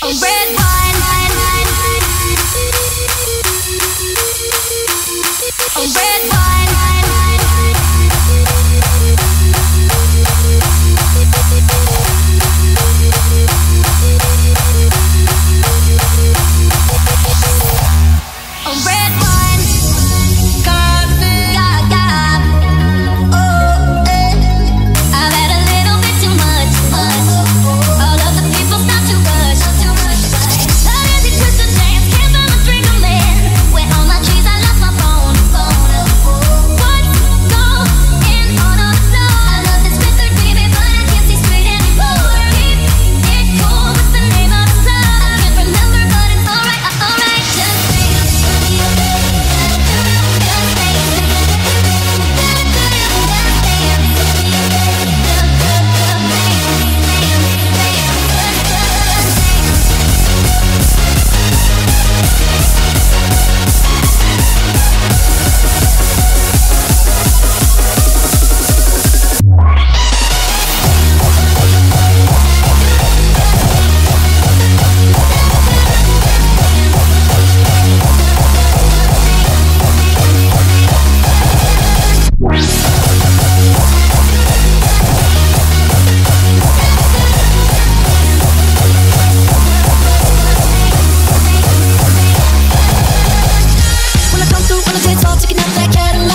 A red wine. Like that Cadillac